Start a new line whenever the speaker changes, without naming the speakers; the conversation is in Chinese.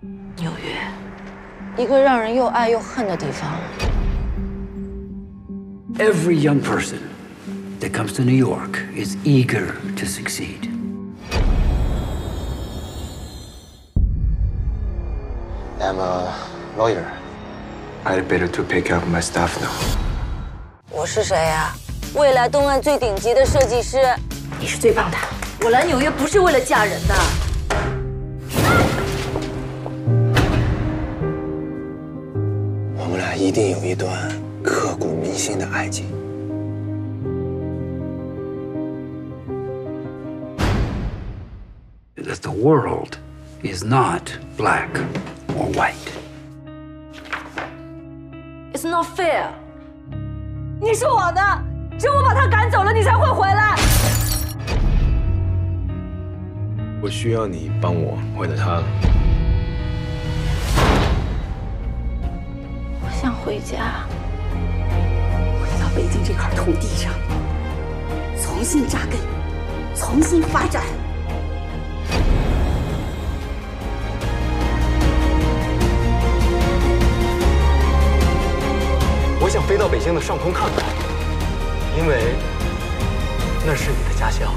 纽约，一个让人又爱又恨的地方。
Every young person that comes to New York is eager to succeed.
I'm a lawyer.
I'd better to pick up my stuff now.
我是谁呀？未来东岸最顶级的设计师。
你是最棒的。我来纽约不是为了嫁人的。
们俩一定有一段刻骨铭心的爱情。
That the world is not black or white.
It's not fair. 你是我的，只有我把他赶走了，你才会回来。
我需要你帮我，为了他。
回家，回到北京这块土地上，重新扎根，重新发展。
我想飞到北京的上空看看，因为那是你的家乡。